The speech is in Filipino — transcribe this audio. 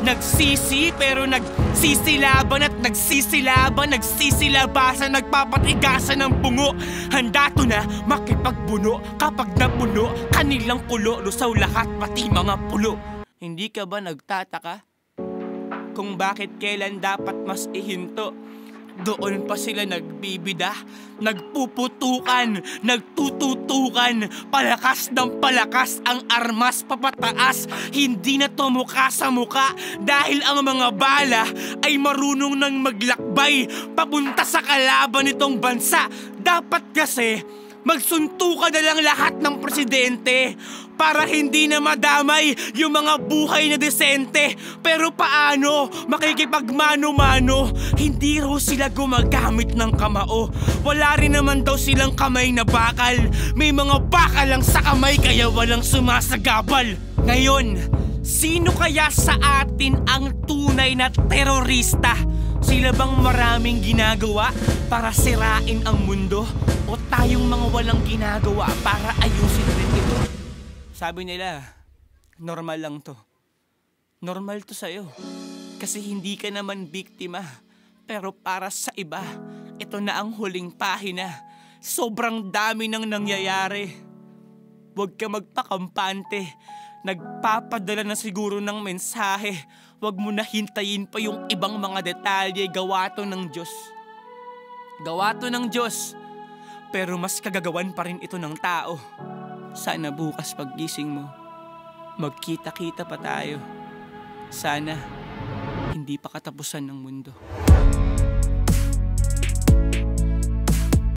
Nagsisi pero nagsisilaban at nagsisilaban. Nagsisilabasan, nagpapatigasan ng bungo. Handa to na makipagbuno Kapag napuno, kanilang kulo Lusaw lahat pati mga pulo Hindi ka ba nagtataka? Kung bakit kailan dapat mas ihinto doon pa sila nagbibida, nagpuputukan, nagtututukan, palakas ng palakas ang armas papataas. Hindi na to mukha sa mukha dahil ang mga bala ay marunong nang maglakbay papunta sa kalaban nitong bansa. Dapat kasi magsuntukan na lang lahat ng presidente para hindi na madamay yung mga buhay na desente. Pero paano makikipagmano-mano? Hindi raw sila gumagamit ng kamao. Wala rin naman daw silang kamay na bakal. May mga bakal lang sa kamay kaya walang sumasagabal. Ngayon, sino kaya sa atin ang tunay na terorista? Sila bang maraming ginagawa para sirain ang mundo? O tayong mga walang ginagawa para ayusin rin ito? Sabi nila, normal lang to. Normal to sa'yo. Kasi hindi ka naman biktima. Pero para sa iba, ito na ang huling pahina. Sobrang dami nang nangyayari. Huwag ka magpakampante. Nagpapadala na siguro ng mensahe. Huwag mo na hintayin pa yung ibang mga detalye. Gawa to ng Diyos. Gawa to ng Diyos. Pero mas kagagawan pa rin ito ng tao. Sana bukas paggising mo, magkita-kita pa tayo. Sana hindi pa katapusan ng mundo.